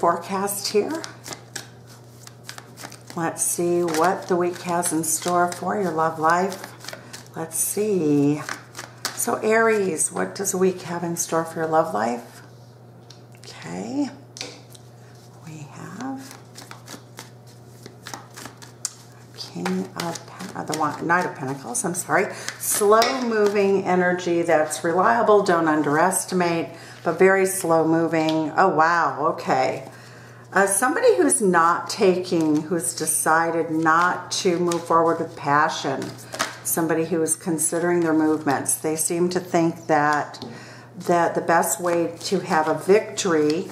forecast here. Let's see what the week has in store for your love life. Let's see. So Aries, what does the week have in store for your love life? Okay. We have King of uh, the Knight of Pentacles, I'm sorry. Slow moving energy that's reliable, don't underestimate, but very slow moving. Oh, wow, okay. Uh, somebody who's not taking, who's decided not to move forward with passion, somebody who is considering their movements. They seem to think that that the best way to have a victory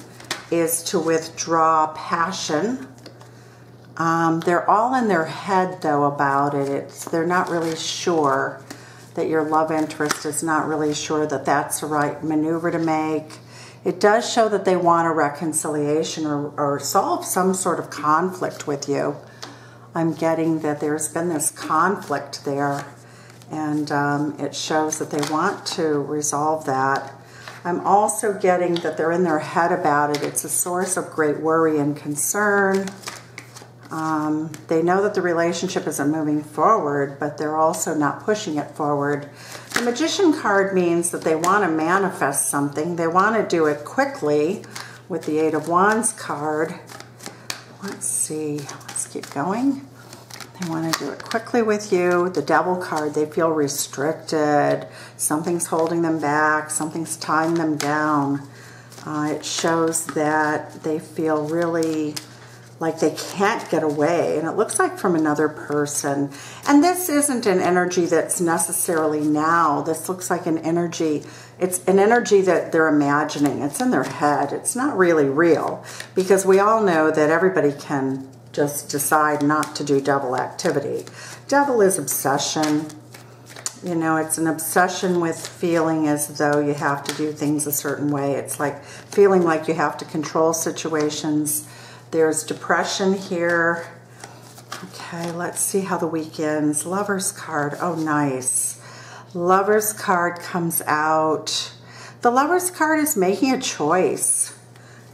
is to withdraw passion. Um, they're all in their head though about it. It's they're not really sure that your love interest is not really sure that that's the right maneuver to make it does show that they want a reconciliation or, or solve some sort of conflict with you. I'm getting that there's been this conflict there, and um, it shows that they want to resolve that. I'm also getting that they're in their head about it. It's a source of great worry and concern. Um, they know that the relationship isn't moving forward, but they're also not pushing it forward. The Magician card means that they want to manifest something. They want to do it quickly with the Eight of Wands card. Let's see. Let's keep going. They want to do it quickly with you. The Devil card, they feel restricted. Something's holding them back. Something's tying them down. Uh, it shows that they feel really like they can't get away and it looks like from another person. And this isn't an energy that's necessarily now. This looks like an energy it's an energy that they're imagining. It's in their head. It's not really real because we all know that everybody can just decide not to do devil activity. Devil is obsession. You know it's an obsession with feeling as though you have to do things a certain way. It's like feeling like you have to control situations there's depression here. Okay, let's see how the week ends. Lover's card. Oh, nice. Lover's card comes out. The Lover's card is making a choice.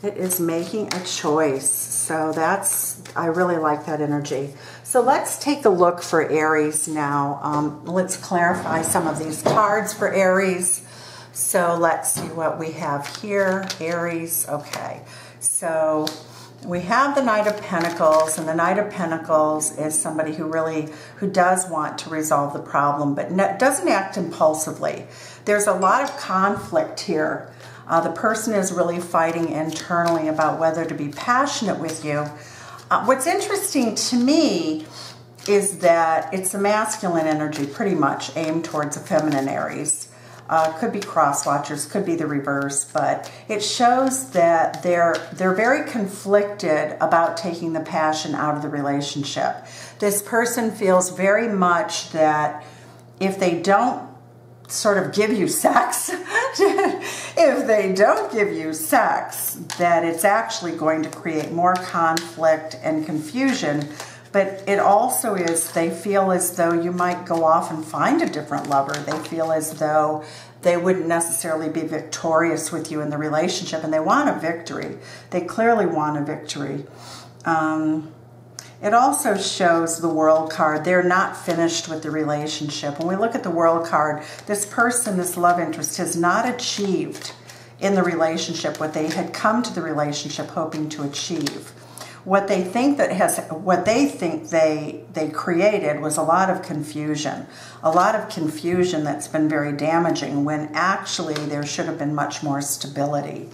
It is making a choice. So that's, I really like that energy. So let's take a look for Aries now. Um, let's clarify some of these cards for Aries. So let's see what we have here. Aries, okay. So we have the Knight of Pentacles, and the Knight of Pentacles is somebody who really, who does want to resolve the problem, but doesn't act impulsively. There's a lot of conflict here. Uh, the person is really fighting internally about whether to be passionate with you. Uh, what's interesting to me is that it's a masculine energy, pretty much aimed towards a feminine Aries. Uh, could be cross watchers, could be the reverse, but it shows that they're they're very conflicted about taking the passion out of the relationship. This person feels very much that if they don't sort of give you sex, if they don't give you sex, that it's actually going to create more conflict and confusion but it also is they feel as though you might go off and find a different lover. They feel as though they wouldn't necessarily be victorious with you in the relationship, and they want a victory. They clearly want a victory. Um, it also shows the world card. They're not finished with the relationship. When we look at the world card, this person, this love interest, has not achieved in the relationship what they had come to the relationship hoping to achieve what they think that has what they think they they created was a lot of confusion. A lot of confusion that's been very damaging when actually there should have been much more stability.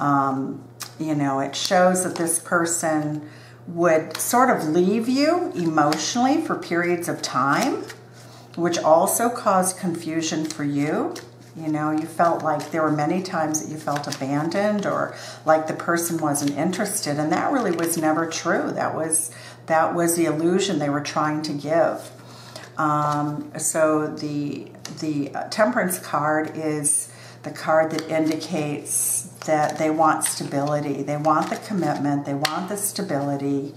Um, you know it shows that this person would sort of leave you emotionally for periods of time which also caused confusion for you you know, you felt like there were many times that you felt abandoned or like the person wasn't interested, and that really was never true. That was that was the illusion they were trying to give. Um, so the the Temperance card is the card that indicates that they want stability. They want the commitment. They want the stability.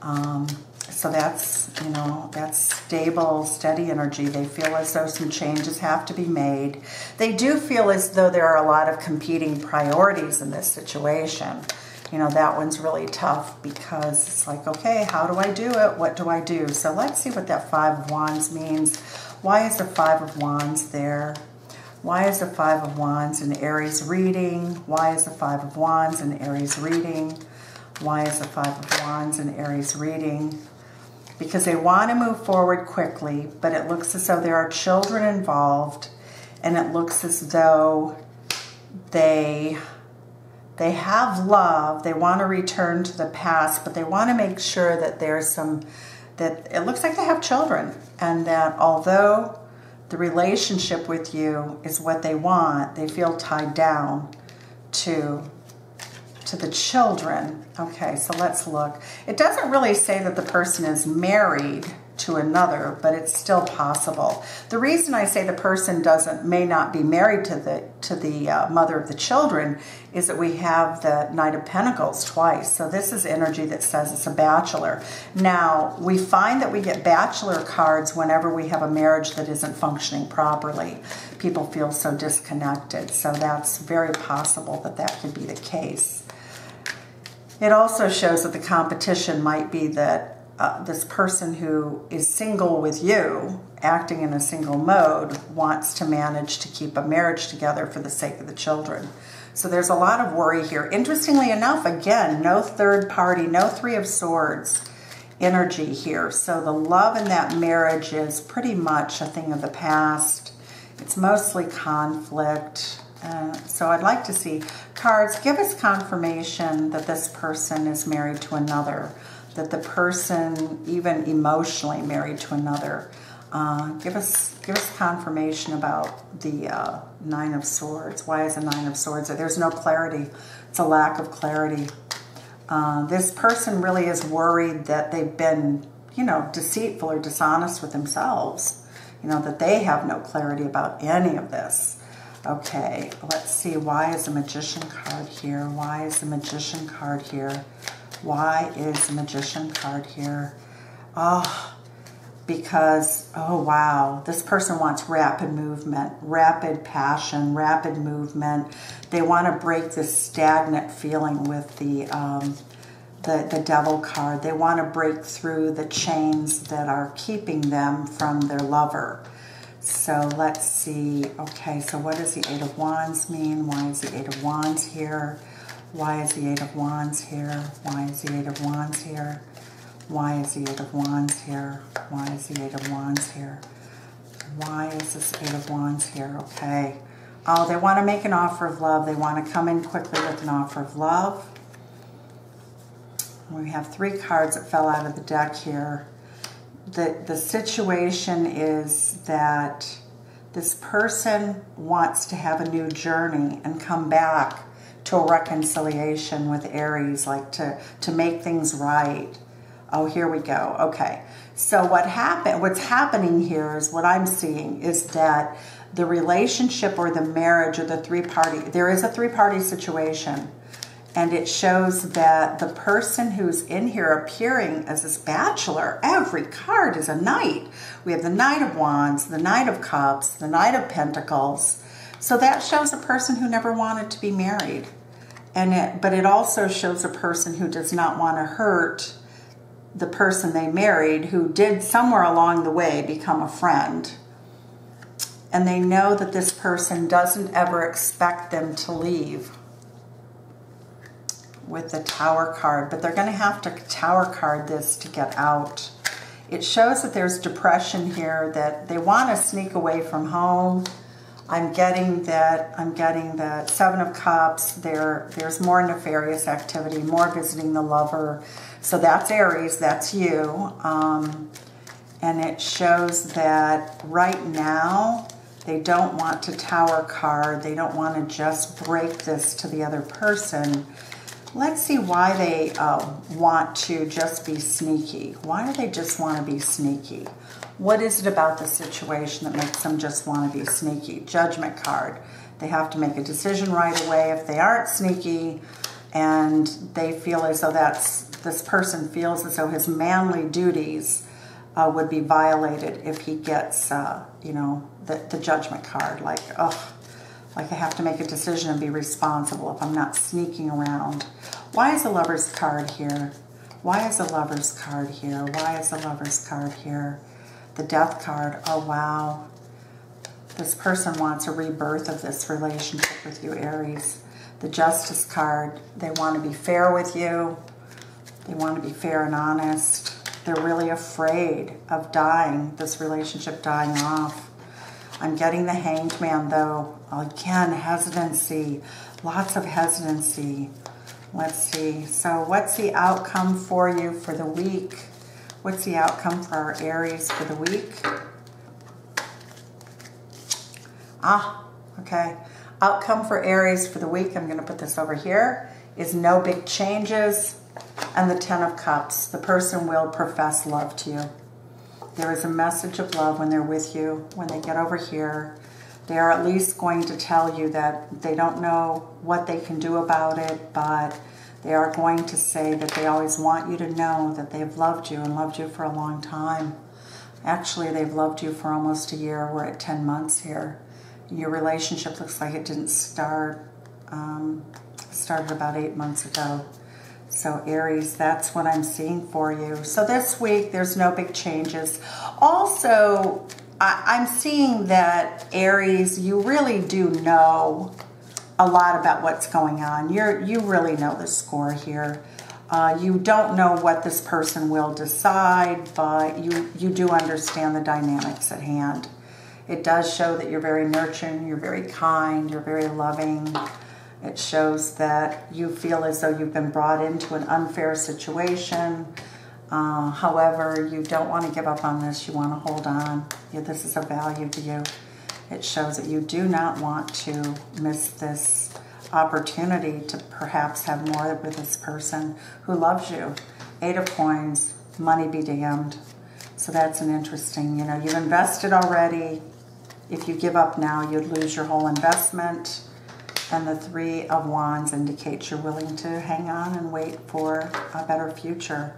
Um, so that's, you know, that's stable, steady energy. They feel as though some changes have to be made. They do feel as though there are a lot of competing priorities in this situation. you know, that one's really tough because it's like, okay, how do I do it? What do I do? So let's see what that Five of Wands means. Why is the Five of Wands there? Why is the Five of Wands in Aries reading? Why is the Five of Wands in Aries reading? Why is the Five of Wands in Aries reading? Because they want to move forward quickly, but it looks as though there are children involved, and it looks as though they they have love. They want to return to the past, but they want to make sure that there's some, that it looks like they have children. And that although the relationship with you is what they want, they feel tied down to to the children. Okay, so let's look. It doesn't really say that the person is married to another, but it's still possible. The reason I say the person doesn't may not be married to the to the uh, mother of the children is that we have the Knight of Pentacles twice. So this is energy that says it's a bachelor. Now, we find that we get bachelor cards whenever we have a marriage that isn't functioning properly. People feel so disconnected. So that's very possible that that could be the case. It also shows that the competition might be that uh, this person who is single with you, acting in a single mode, wants to manage to keep a marriage together for the sake of the children. So there's a lot of worry here. Interestingly enough, again, no third party, no three of swords energy here. So the love in that marriage is pretty much a thing of the past. It's mostly conflict. Uh, so I'd like to see cards give us confirmation that this person is married to another that the person, even emotionally married to another, uh, give us give us confirmation about the uh, Nine of Swords. Why is a Nine of Swords? There's no clarity. It's a lack of clarity. Uh, this person really is worried that they've been, you know, deceitful or dishonest with themselves. You know, that they have no clarity about any of this. Okay, let's see. Why is the Magician card here? Why is the Magician card here? Why is the Magician card here? Oh, because, oh wow, this person wants rapid movement, rapid passion, rapid movement. They want to break this stagnant feeling with the, um, the, the devil card. They want to break through the chains that are keeping them from their lover. So let's see. Okay, so what does the Eight of Wands mean? Why is the Eight of Wands here? Why is the Eight of Wands here? Why is the Eight of Wands here? Why is the Eight of Wands here? Why is the Eight of Wands here? Why is this Eight of Wands here? Okay. Oh, they want to make an offer of love. They want to come in quickly with an offer of love. We have three cards that fell out of the deck here. The, the situation is that this person wants to have a new journey and come back to a reconciliation with Aries, like to, to make things right. Oh, here we go. Okay. So what happened, what's happening here is what I'm seeing is that the relationship or the marriage or the three party, there is a three party situation. And it shows that the person who's in here appearing as this bachelor, every card is a knight. We have the Knight of Wands, the Knight of Cups, the Knight of Pentacles. So that shows a person who never wanted to be married and it, but it also shows a person who does not want to hurt the person they married who did somewhere along the way become a friend. And they know that this person doesn't ever expect them to leave with the tower card, but they're going to have to tower card this to get out. It shows that there's depression here, that they want to sneak away from home, I'm getting that I'm getting the Seven of Cups. There, there's more nefarious activity, more visiting the lover. So that's Aries, that's you. Um, and it shows that right now they don't want to tower card. They don't want to just break this to the other person. Let's see why they uh, want to just be sneaky. Why do they just want to be sneaky? What is it about the situation that makes them just want to be sneaky? Judgment card. They have to make a decision right away. If they aren't sneaky and they feel as though that's, this person feels as though his manly duties uh, would be violated if he gets, uh, you know, the, the judgment card. Like, oh, Like I have to make a decision and be responsible if I'm not sneaking around. Why is the lover's card here? Why is the lover's card here? Why is the lover's card here? The death card, oh wow. This person wants a rebirth of this relationship with you, Aries. The justice card, they want to be fair with you. They want to be fair and honest. They're really afraid of dying, this relationship dying off. I'm getting the hanged man though. Again, hesitancy, lots of hesitancy. Let's see. So what's the outcome for you for the week? What's the outcome for our Aries for the week? Ah, okay. Outcome for Aries for the week, I'm going to put this over here, is no big changes. And the Ten of Cups, the person will profess love to you. There is a message of love when they're with you. When they get over here, they are at least going to tell you that they don't know what they can do about it, but they are going to say that they always want you to know that they've loved you and loved you for a long time. Actually, they've loved you for almost a year. We're at 10 months here. Your relationship looks like it didn't start, um, started about eight months ago. So Aries, that's what I'm seeing for you. So this week, there's no big changes. Also, I, am seeing that Aries, you really do know a lot about what's going on. You're you really know the score here. Uh, you don't know what this person will decide, but you you do understand the dynamics at hand. It does show that you're very nurturing, you're very kind, you're very loving. It shows that you feel as though you've been brought into an unfair situation. Uh, however, you don't want to give up on this. You want to hold on. Yeah, this is a value to you. It shows that you do not want to miss this opportunity to perhaps have more with this person who loves you. Eight of coins, money be damned. So that's an interesting, you know, you've invested already. If you give up now, you'd lose your whole investment. And the Three of Wands indicates you're willing to hang on and wait for a better future.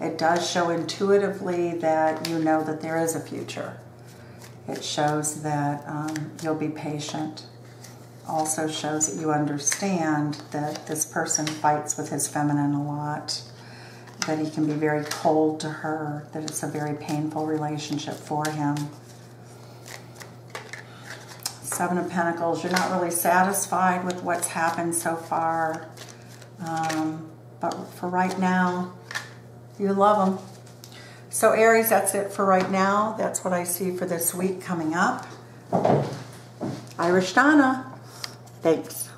It does show intuitively that you know that there is a future. It shows that um, you'll be patient. Also shows that you understand that this person fights with his feminine a lot, that he can be very cold to her, that it's a very painful relationship for him. Seven of Pentacles, you're not really satisfied with what's happened so far. Um, but for right now, you love them. So Aries, that's it for right now. That's what I see for this week coming up. Irish Donna. Thanks.